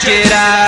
check it out.